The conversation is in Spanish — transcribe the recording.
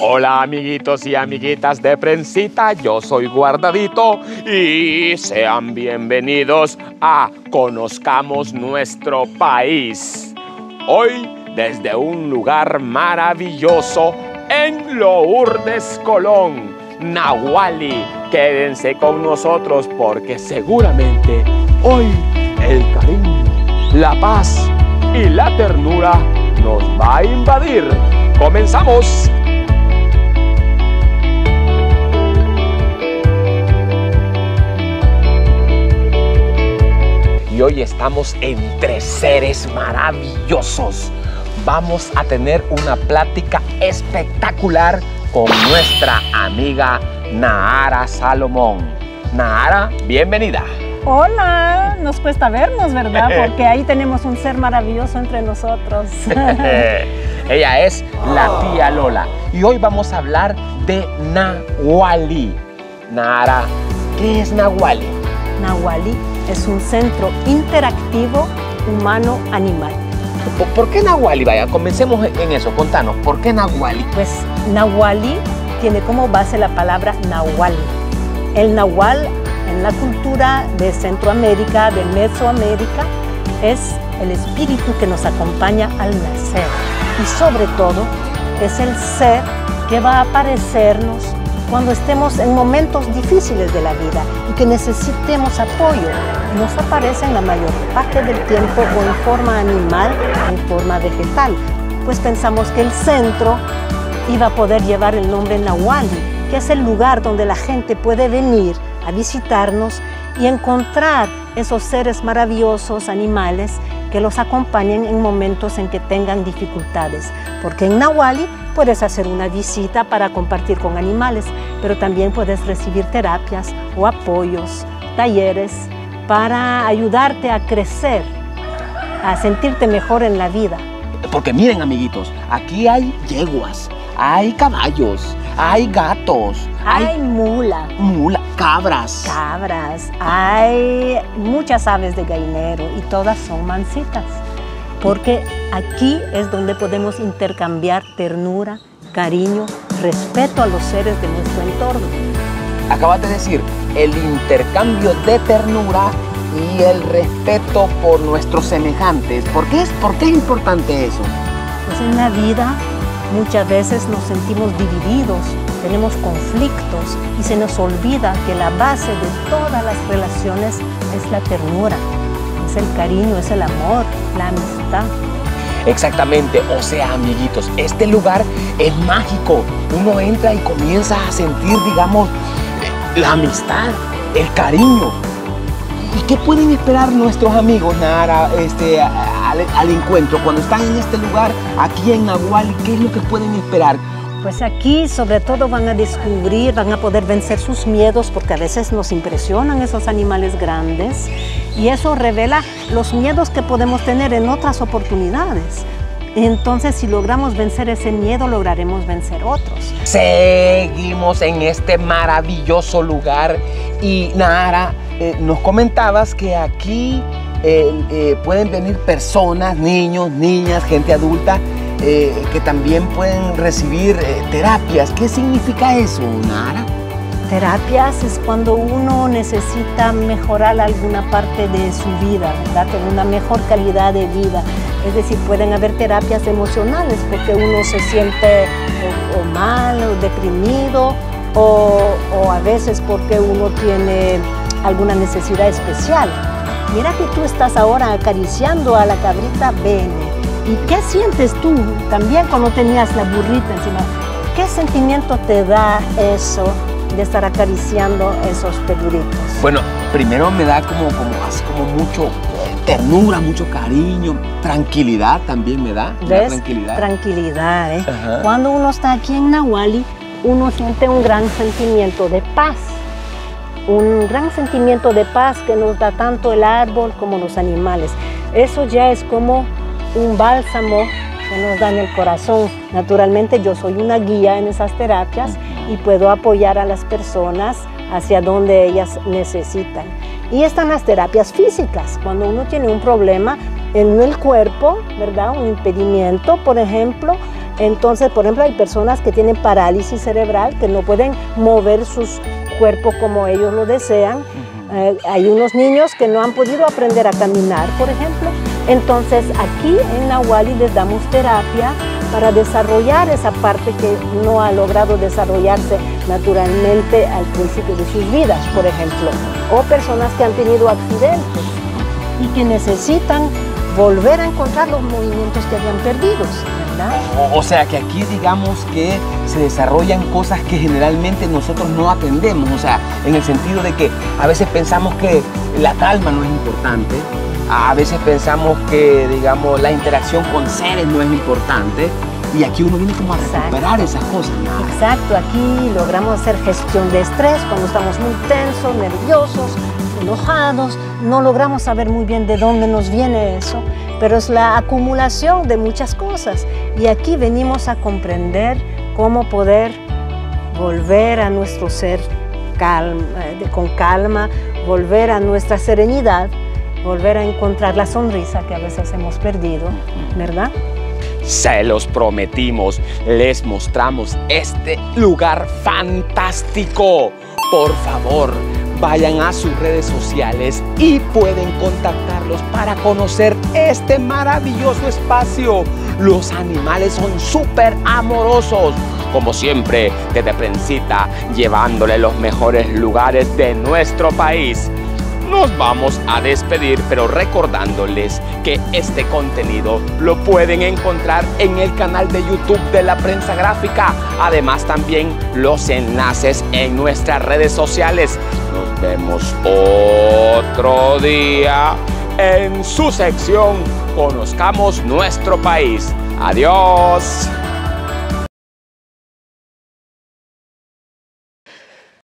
Hola amiguitos y amiguitas de Prensita, yo soy Guardadito y sean bienvenidos a Conozcamos nuestro país. Hoy desde un lugar maravilloso en Lourdes, Colón, Nahuali. Quédense con nosotros porque seguramente hoy el cariño, la paz y la ternura nos va a invadir. ¡Comenzamos! Y hoy estamos entre seres maravillosos. Vamos a tener una plática espectacular con nuestra amiga Nahara Salomón. Nahara, bienvenida. Hola, nos cuesta vernos, ¿verdad? Porque ahí tenemos un ser maravilloso entre nosotros. Ella es la tía Lola y hoy vamos a hablar de Nahuali. Nahara, ¿qué es Nahuali? Nahuali es un centro interactivo humano-animal. ¿Por qué Nahuali? Vaya, comencemos en eso, contanos, ¿por qué Nahuali? Pues Nahuali tiene como base la palabra Nahual. El Nahual en la cultura de Centroamérica, de Mesoamérica, es el espíritu que nos acompaña al nacer y sobre todo es el ser que va a aparecernos cuando estemos en momentos difíciles de la vida y que necesitemos apoyo. Nos aparece en la mayor parte del tiempo o en forma animal o en forma vegetal, pues pensamos que el centro iba a poder llevar el nombre Nahuali, que es el lugar donde la gente puede venir a visitarnos y encontrar esos seres maravillosos, animales, que los acompañen en momentos en que tengan dificultades. Porque en Nahuali puedes hacer una visita para compartir con animales, pero también puedes recibir terapias o apoyos, talleres, para ayudarte a crecer, a sentirte mejor en la vida. Porque miren amiguitos, aquí hay yeguas, hay caballos, hay gatos, hay, hay mula, mula, cabras, cabras, hay muchas aves de gallinero y todas son mansitas. Porque aquí es donde podemos intercambiar ternura, cariño, respeto a los seres de nuestro entorno. Acabas de decir el intercambio de ternura y el respeto por nuestros semejantes. ¿Por qué es, por qué es importante eso? Pues en la vida muchas veces nos sentimos divididos, tenemos conflictos y se nos olvida que la base de todas las relaciones es la ternura, es el cariño, es el amor, la amistad. Exactamente, o sea, amiguitos, este lugar es mágico. Uno entra y comienza a sentir, digamos, la amistad, el cariño. ¿Y qué pueden esperar nuestros amigos, Nara, este, al, al, encuentro? Cuando están en este lugar, aquí en Nahual, ¿qué es lo que pueden esperar? Pues aquí sobre todo van a descubrir, van a poder vencer sus miedos porque a veces nos impresionan esos animales grandes y eso revela los miedos que podemos tener en otras oportunidades. Entonces, si logramos vencer ese miedo, lograremos vencer otros. Seguimos en este maravilloso lugar y Nara, eh, nos comentabas que aquí eh, eh, pueden venir personas, niños, niñas, gente adulta eh, que también pueden recibir eh, terapias. ¿Qué significa eso, Nara? Terapias es cuando uno necesita mejorar alguna parte de su vida, ¿verdad? Tener una mejor calidad de vida. Es decir, pueden haber terapias emocionales porque uno se siente mal o deprimido o, o a veces porque uno tiene alguna necesidad especial. Mira que tú estás ahora acariciando a la cabrita Bene ¿Y qué sientes tú también cuando tenías la burrita encima? ¿Qué sentimiento te da eso de estar acariciando esos peduritos? Bueno, primero me da como, como, como mucho ternura, mucho cariño, tranquilidad también me da. ¿Ves? Tranquilidad. Tranquilidad, ¿eh? Cuando uno está aquí en Nahuali, uno siente un gran sentimiento de paz. Un gran sentimiento de paz que nos da tanto el árbol como los animales. Eso ya es como un bálsamo que nos da en el corazón. Naturalmente yo soy una guía en esas terapias y puedo apoyar a las personas hacia donde ellas necesitan. Y están las terapias físicas, cuando uno tiene un problema en el cuerpo, ¿verdad? Un impedimento, por ejemplo, Entonces, por ejemplo, hay personas que tienen parálisis cerebral, que no pueden mover sus cuerpos como ellos lo desean. Eh, hay unos niños que no han podido aprender a caminar, por ejemplo. Entonces, aquí en Nahuali les damos terapia para desarrollar esa parte que no ha logrado desarrollarse naturalmente al principio de sus vidas, por ejemplo. O personas que han tenido accidentes y que necesitan volver a encontrar los movimientos que habían perdido. O, sea que aquí digamos que se desarrollan cosas que generalmente nosotros no atendemos, o sea, en el sentido de que a veces pensamos que la calma no es importante, a veces pensamos que digamos la interacción con seres no es importante, y aquí uno viene como a recuperar esas cosas. Exacto, aquí logramos hacer gestión de estrés cuando estamos muy tensos, nerviosos, enojados, no logramos saber muy bien de dónde nos viene eso, pero es la acumulación de muchas cosas. Y aquí venimos a comprender cómo poder volver a nuestro ser eh, con calma, volver a nuestra serenidad, volver a encontrar la sonrisa que a veces hemos perdido, ¿verdad? Se los prometimos, les mostramos este lugar fantástico. Por favor, vayan a sus redes sociales y pueden contactarlos para conocer este maravilloso espacio. Los animales son súper amorosos. Como siempre, desde Prensita, llevándole los mejores lugares de nuestro país. Nos vamos a despedir, pero recordándoles que este contenido lo pueden encontrar en el canal de YouTube de la prensa gráfica. Además también los enlaces en nuestras redes sociales. Nos vemos otro día en su sección Conozcamos nuestro país. Adiós.